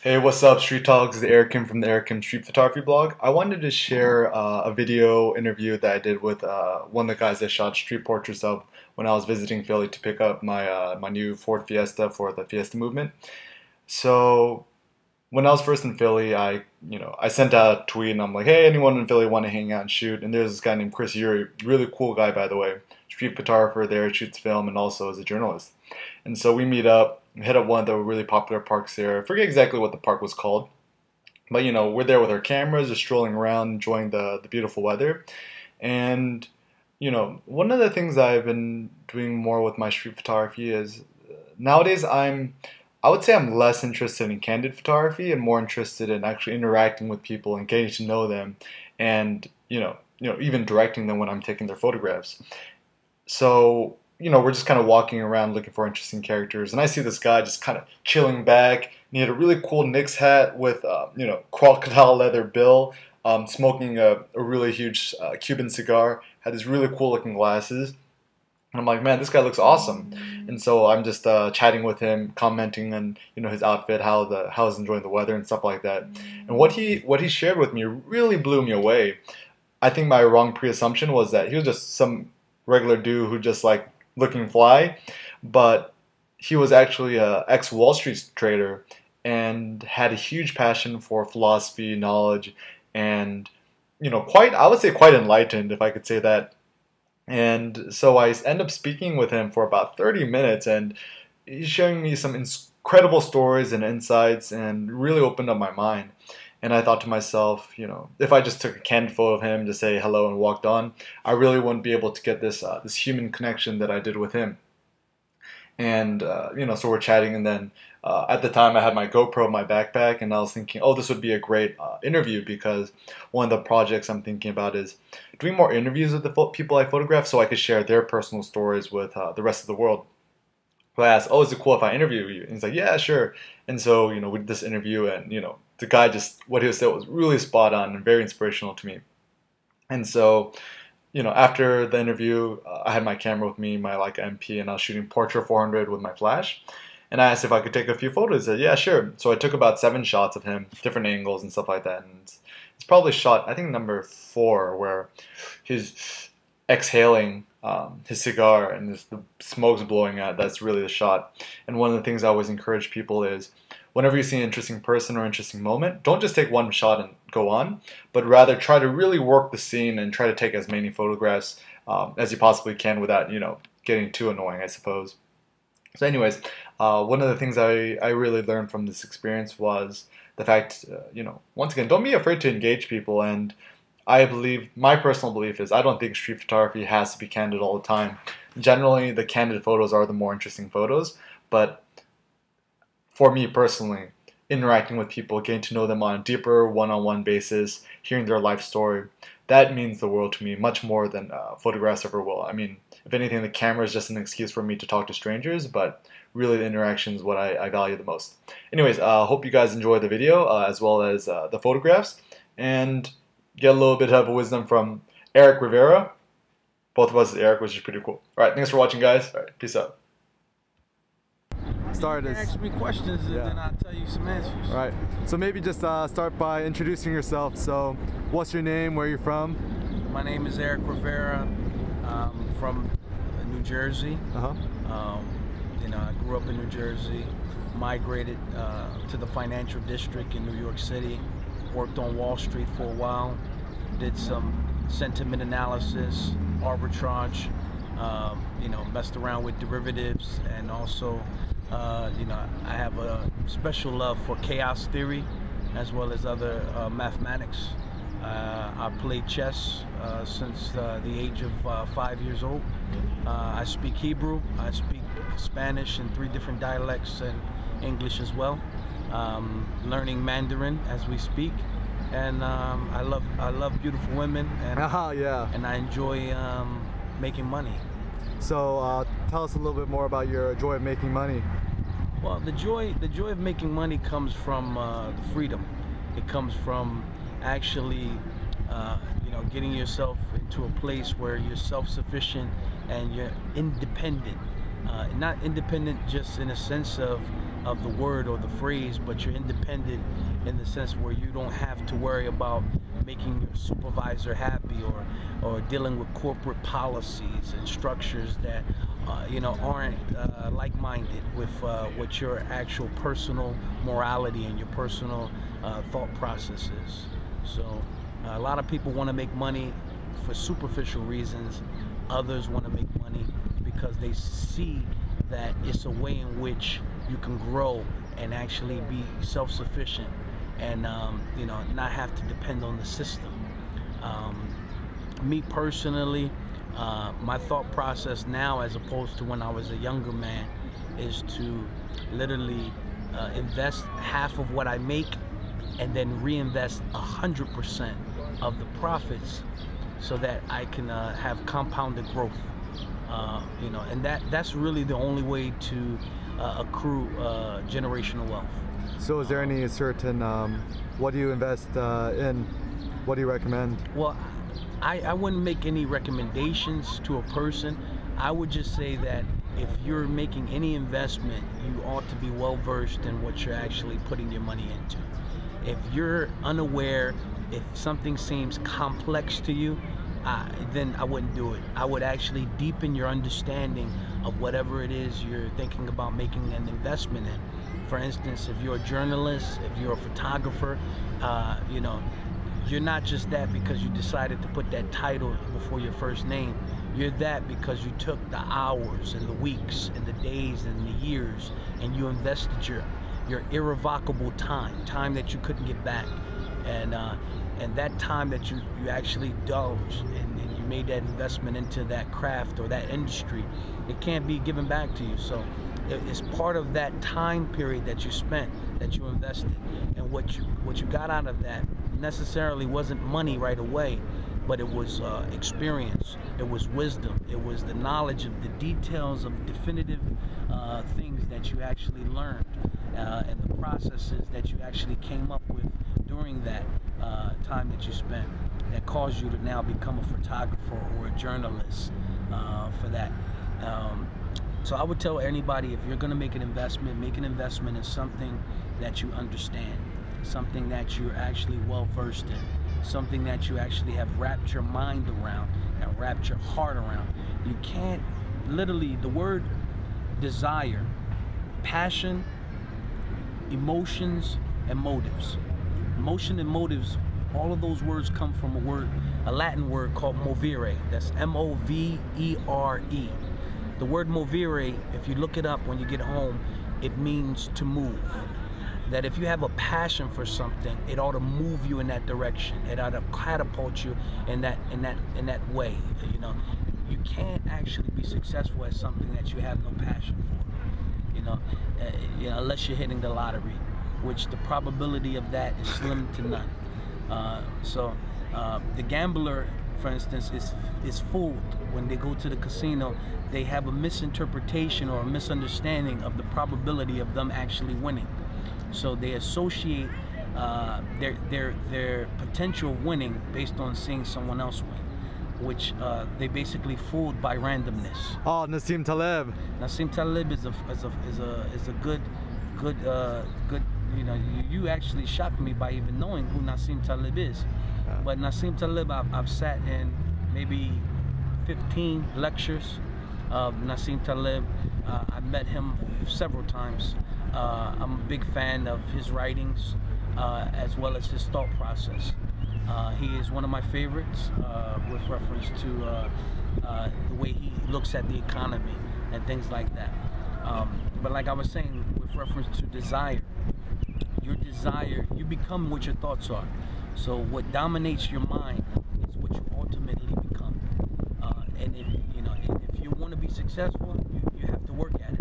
Hey, what's up, Streettogs? Is Eric Kim from the Eric Kim Street Photography blog. I wanted to share uh, a video interview that I did with uh, one of the guys that shot street portraits of when I was visiting Philly to pick up my uh, my new Ford Fiesta for the Fiesta movement. So when I was first in Philly, I you know I sent out a tweet and I'm like, hey, anyone in Philly want to hang out and shoot? And there's this guy named Chris Yuri, really cool guy by the way, street photographer there, shoots film and also is a journalist. And so we meet up hit up one of the really popular parks there. I forget exactly what the park was called, but you know we're there with our cameras, just strolling around, enjoying the the beautiful weather, and you know one of the things I've been doing more with my street photography is uh, nowadays I'm I would say I'm less interested in candid photography and more interested in actually interacting with people and getting to know them, and you know you know even directing them when I'm taking their photographs. So you know, we're just kind of walking around looking for interesting characters, and I see this guy just kind of chilling back. And he had a really cool Knicks hat with, uh, you know, crocodile leather bill, um, smoking a, a, really huge uh, Cuban cigar, had these really cool looking glasses. And I'm like, man, this guy looks awesome. And so I'm just uh, chatting with him, commenting on you know his outfit, how the how he's enjoying the weather and stuff like that. And what he what he shared with me really blew me away. I think my wrong pre-assumption was that he was just some regular dude who just like looking fly, but he was actually a ex Wall Street trader and had a huge passion for philosophy, knowledge, and you know, quite I would say quite enlightened if I could say that. And so I end up speaking with him for about 30 minutes, and he's showing me some incredible stories and insights, and really opened up my mind. And I thought to myself, you know, if I just took a candid photo of him to say hello and walked on, I really wouldn't be able to get this uh, this human connection that I did with him. And uh, you know, so we're chatting, and then uh, at the time I had my GoPro in my backpack, and I was thinking, oh, this would be a great uh, interview because one of the projects I'm thinking about is doing more interviews with the people I photograph, so I could share their personal stories with uh, the rest of the world. So I asked, oh, is it cool if I interview you? And he's like, yeah, sure. And so, you know, we did this interview and, you know, the guy just, what he said was really spot on and very inspirational to me. And so, you know, after the interview, uh, I had my camera with me, my Leica MP, and I was shooting Portra 400 with my flash. And I asked if I could take a few photos. He said, yeah, sure. So I took about seven shots of him, different angles and stuff like that. And it's probably shot, I think, number four, where he's exhaling um, his cigar and the smoke's blowing out. That's really the shot. And one of the things I always encourage people is whenever you see an interesting person or interesting moment, don't just take one shot and go on, but rather try to really work the scene and try to take as many photographs um, as you possibly can without, you know, getting too annoying, I suppose. So, anyways, uh, one of the things I, I really learned from this experience was the fact, uh, you know, once again, don't be afraid to engage people and I believe my personal belief is I don't think street photography has to be candid all the time. Generally, the candid photos are the more interesting photos, but for me personally, interacting with people, getting to know them on a deeper one-on-one basis, hearing their life story, that means the world to me much more than uh, photographs ever will. I mean, if anything, the camera is just an excuse for me to talk to strangers, but really the interaction is what I, I value the most. Anyways, I uh, hope you guys enjoy the video uh, as well as uh, the photographs. And get a little bit of wisdom from Eric Rivera. Both of us is Eric, which is pretty cool. All right, thanks for watching, guys. All right, peace out. Start as ask me questions and then I'll tell you some answers. All right. So maybe just uh, start by introducing yourself. So, what's your name? Where are you're from? My name is Eric Rivera. Um, from New Jersey. Uh huh. Um, you know, I grew up in New Jersey. Migrated uh, to the financial district in New York City worked on Wall Street for a while, did some sentiment analysis, arbitrage, um, you know, messed around with derivatives, and also, uh, you know, I have a special love for chaos theory as well as other uh, mathematics. Uh, I play chess uh, since uh, the age of uh, five years old. I speak Hebrew, I speak Spanish in three different dialects and English as well um, learning Mandarin as we speak. And um, I love I love beautiful women and yeah. and I enjoy um, making money. So uh, tell us a little bit more about your joy of making money. Well, the joy the joy of making money comes from uh, the freedom. It comes from actually uh, you know getting yourself into a place where you're self-sufficient and you're independent. Uh, not independent just in a sense of of the word or the phrase, but you're independent in the sense where you don't have to worry about making your supervisor happy or or dealing with corporate policies and structures that uh, you know aren't uh, like-minded with uh, what your actual personal morality and your personal uh, thought processes. So a lot of people want to make money for superficial reasons. Others want to make money because they see that it's a way in which you can grow and actually be self-sufficient and um, you know not have to depend on the system. Um, me personally, uh, my thought process now, as opposed to when I was a younger man, is to literally uh, invest half of what I make and then reinvest a hundred percent of the profits so that I can uh, have compounded growth. Uh, you know, and that that's really the only way to uh, accrue uh, generational wealth. So, is there any certain um, what do you invest uh, in? What do you recommend? Well, I, I wouldn't make any recommendations to a person. I would just say that if you're making any investment, you ought to be well versed in what you're actually putting your money into. If you're unaware, if something seems complex to you, uh, then I wouldn't do it. I would actually deepen your understanding of whatever it is you're thinking about making an investment in. For instance, if you're a journalist, if you're a photographer, uh, you know, you're not just that because you decided to put that title before your first name. You're that because you took the hours and the weeks and the days and the years and you invested your your irrevocable time, time that you couldn't get back. And uh, and that time that you, you actually indulged and, and made that investment into that craft or that industry, it can't be given back to you. So it's part of that time period that you spent that you invested. And what you what you got out of that necessarily wasn't money right away but it was uh, experience. It was wisdom. It was the knowledge of the details of definitive uh, things that you actually learned uh, and the processes that you actually came up with during that uh, time that you spent that caused you to now become a photographer or a journalist uh, for that um, so I would tell anybody if you're going to make an investment, make an investment in something that you understand, something that you're actually well versed in, something that you actually have wrapped your mind around and wrapped your heart around. You can't literally, the word desire, passion, emotions, and motives. Emotion and motives, all of those words come from a word, a Latin word called movere. That's M O V E R E. The word movere, if you look it up when you get home, it means to move. That if you have a passion for something, it ought to move you in that direction. It ought to catapult you in that in that in that way. You know, you can't actually be successful at something that you have no passion for. You know, uh, you know unless you're hitting the lottery, which the probability of that is slim to none. Uh, so uh, the gambler, for instance, is is fooled when they go to the casino they have a misinterpretation or a misunderstanding of the probability of them actually winning. So they associate uh, their their their potential winning based on seeing someone else win, which uh, they basically fooled by randomness. Oh, Nassim Taleb. Nassim Taleb is a is a is a is a good good uh, good. You know, you, you actually shocked me by even knowing who Nassim Taleb is. Yeah. But Nassim Taleb, I've, I've sat in maybe 15 lectures of Nassim Taleb. Uh, I met him several times. Uh, I'm a big fan of his writings uh, as well as his thought process. Uh, he is one of my favorites uh, with reference to uh, the way he looks at the economy and things like that. Um, but like I was saying, with reference to desire, your desire, you become what your thoughts are. So what dominates your mind is what you ultimately become. and if, you know, if you want to be successful, you, you have to work at it.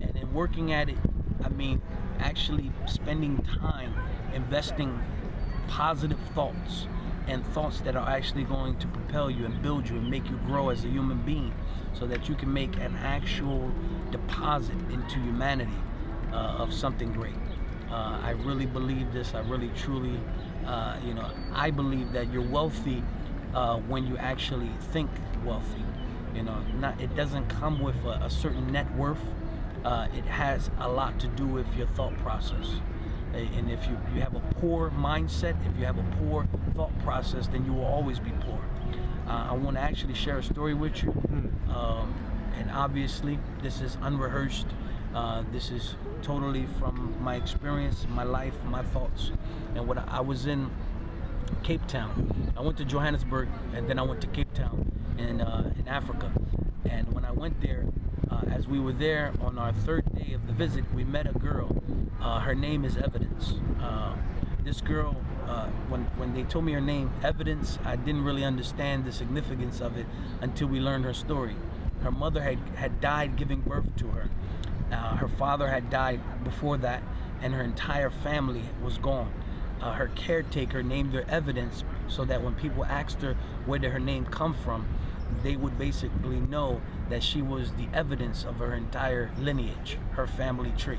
And in working at it, I mean actually spending time investing positive thoughts and thoughts that are actually going to propel you and build you and make you grow as a human being so that you can make an actual deposit into humanity uh, of something great. Uh, I really believe this. I really truly, uh, you know, I believe that you're wealthy uh, when you actually think wealthy. You know, not it doesn't come with a, a certain net worth uh, it has a lot to do with your thought process. And if you, you have a poor mindset, if you have a poor thought process, then you will always be poor. Uh, I want to actually share a story with you. Mm. Um, and obviously, this is unrehearsed. Uh, this is totally from my experience, my life, my thoughts. And what I, I was in Cape Town. I went to Johannesburg and then I went to Cape Town in, uh, in Africa. And when I went there, uh, as we were there on our third day of the visit, we met a girl. Uh, her name is Evidence. Uh, this girl, when, when they told me her name, Evidence, I didn't really understand the significance of it until we learned her story. Her mother had, had died giving birth to her. Uh, her father had died before that, and her entire family was gone. Uh, her caretaker named their evidence so that when people asked her where did her name come from, they would basically know that she was the evidence of her entire lineage, her family tree.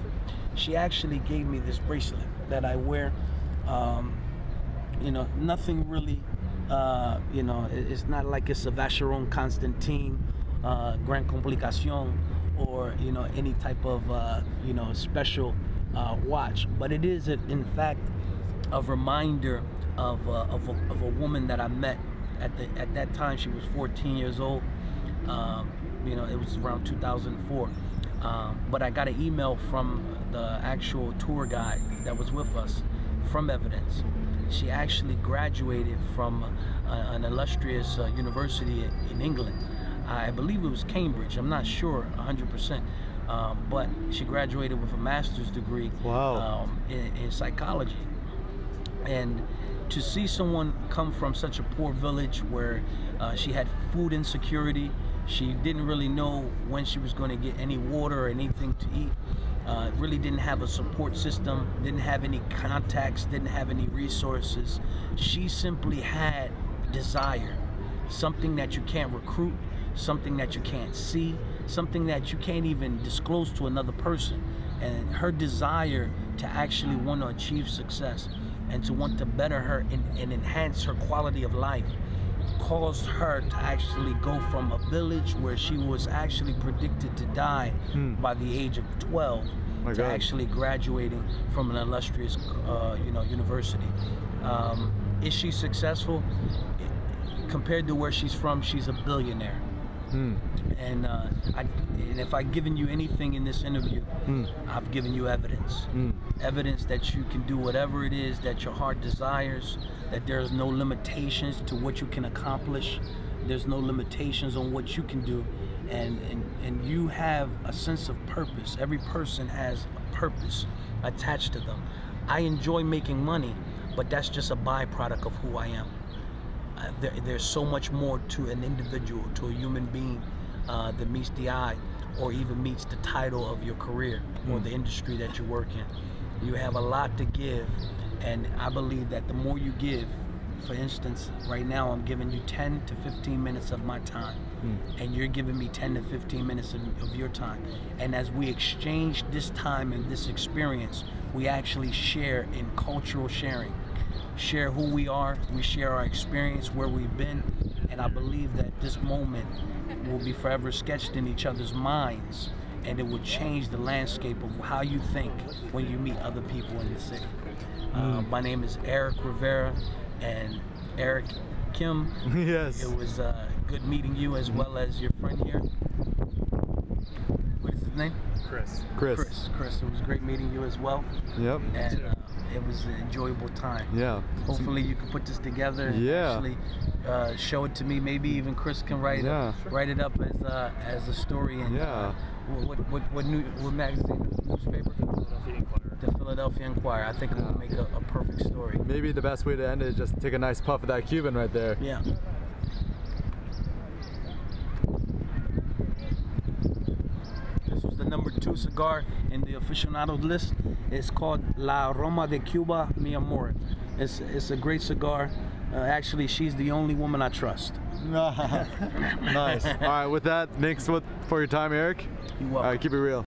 She actually gave me this bracelet that I wear. Um, you know, nothing really, uh, you know, it's not like it's a Vacheron Constantin uh, Grand Complication or, you know, any type of, uh, you know, special uh, watch. But it is, in fact, a reminder of, uh, of, a, of a woman that I met at the at that time she was 14 years old. Um, you know, it was around 2004. Um, but I got an email from the actual tour guide that was with us from Evidence. She actually graduated from uh, an illustrious uh, university in England. I believe it was Cambridge. I'm not sure 100%. Um, but she graduated with a master's degree wow. um, in, in psychology. And to see someone come from such a poor village where uh, she had food insecurity, she didn't really know when she was going to get any water or anything to eat. Uh, really didn't have a support system, didn't have any contacts, didn't have any resources. She simply had desire, something that you can't recruit, something that you can't see, something that you can't even disclose to another person. And her desire to actually want to achieve success and to want to better her and, and enhance her quality of life caused her to actually go from a village where she was actually predicted to die hmm. by the age of 12 My to God. actually graduating from an illustrious uh, you know university um, is she successful compared to where she's from she's a billionaire Hmm. And uh, I, and if I've given you anything in this interview, hmm. I've given you evidence. Hmm. Evidence that you can do whatever it is that your heart desires, that there's no limitations to what you can accomplish. There's no limitations on what you can do. And, and, and you have a sense of purpose. Every person has a purpose attached to them. I enjoy making money, but that's just a byproduct of who I am there, there's so much more to an individual, to a human being uh, that meets the eye or even meets the title of your career or the industry that you work in. You have a lot to give, and I believe that the more you give, for instance, right now I'm giving you 10 to 15 minutes of my time, mm. and you're giving me 10 to 15 minutes of, of your time. And as we exchange this time and this experience, we actually share in cultural sharing share who we are, we share our experience, where we've been, and I believe that this moment will be forever sketched in each other's minds and it will change the landscape of how you think when you meet other people in the city. Mm. Uh, my name is Eric Rivera and Eric Kim. yes. It was uh, good meeting you as well as your friend here. What is his name? Chris. Chris. Chris. Chris. It was great meeting you as well. Yep. And uh, it was an enjoyable time. Yeah. Hopefully you can put this together and yeah. actually uh, show it to me. Maybe even Chris can write yeah. it, write it up as uh, as a story. And, yeah. Uh, what what what new what magazine newspaper? The Philadelphia Inquirer. I think it would make a, a perfect story. Maybe the best way to end it is just take a nice puff of that Cuban right there. Yeah. This was the number two cigar in the aficionado list. It's called La Aroma de Cuba Mi Amor. It's, it's a great cigar. Uh, actually, she's the only woman I trust. nice. All right, with that, thanks for your time, Eric. You're welcome. All right, keep it real.